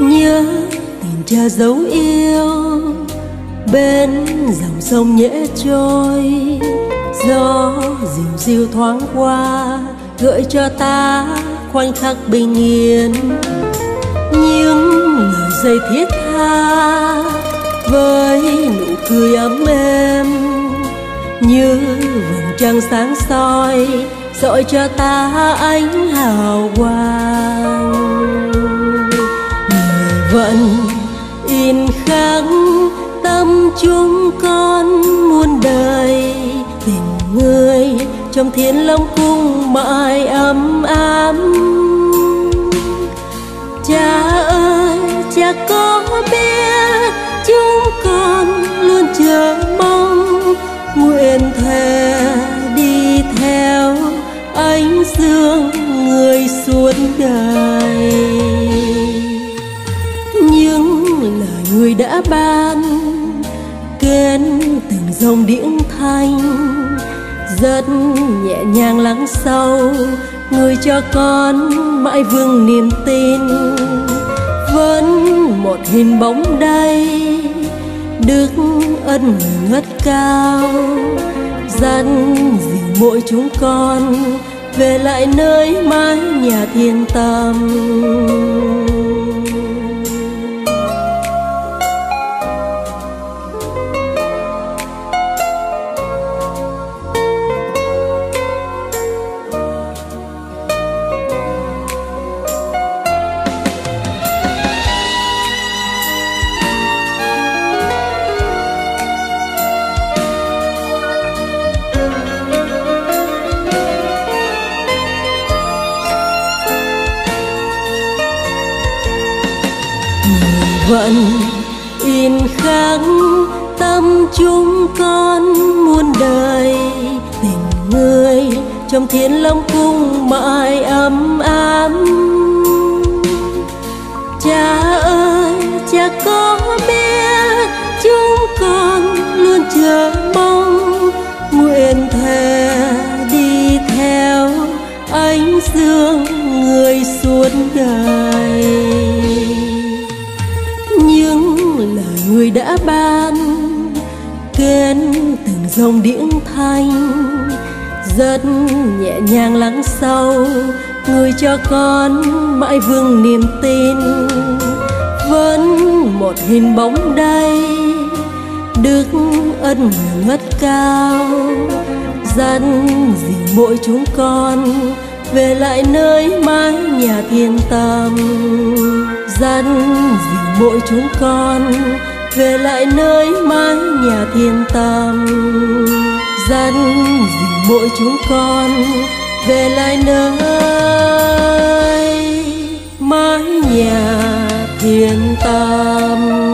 nhớ tìm cha dấu yêu. Bên dòng sông nhẹ trôi, gió dịu dịu thoáng qua, gợi cho ta khoảnh khắc bình yên. Những lời dây thiết tha với nụ cười ấm êm, như vầng trăng sáng soi dọi cho ta ánh hào quang vẫn in khắc tâm chúng con muôn đời. Tình người trong thiên long cung mãi ấm áp. Cha ơi, cha có biết chúng con luôn chờ mong. Nguyện thề đi theo ánh dương người suốt đời. Người đã ban kén từng dòng điển thanh, rất nhẹ nhàng lắng sâu người cho con mãi vương niềm tin. Vẫn một hình bóng đây, đức ân người ngất cao, dặn dìu mỗi chúng con về lại nơi mái nhà thiên tâm phận, in khắc tâm chúng con muôn đời. Tình người trong thiên long cung mãi ấm kết từng dòng điển thanh, rất nhẹ nhàng lắng sâu người cho con mãi vương niềm tin. Vẫn một hình bóng đây, đức ân người ngất cao, dặn dìu mỗi chúng con về lại nơi mái nhà thiên tâm dặn dìu mỗi chúng con về lại nơi mái nhà thiên tâm dặn dìu mỗi chúng con về lại nơi mái nhà thiên tâm